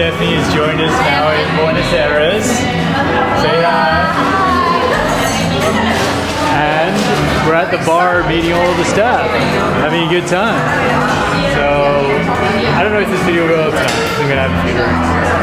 Stephanie has joined us now in Buenos Aires. Say hi. And we're at the bar meeting all the staff, having a good time. So I don't know if this video will tonight. 'cause I'm gonna have a few drinks.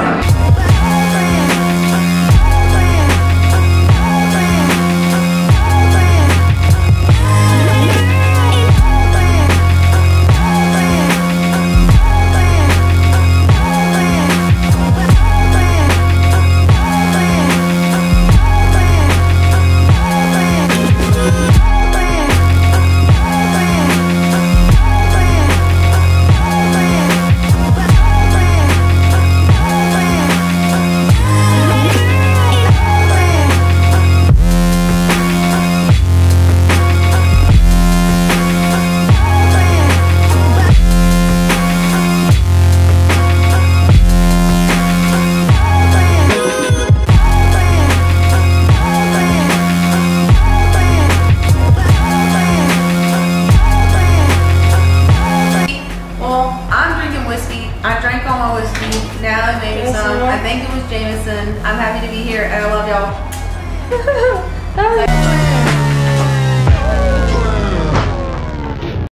I drank all my whiskey. Now I made me some. I think it was Jameson. I'm happy to be here and I love y'all.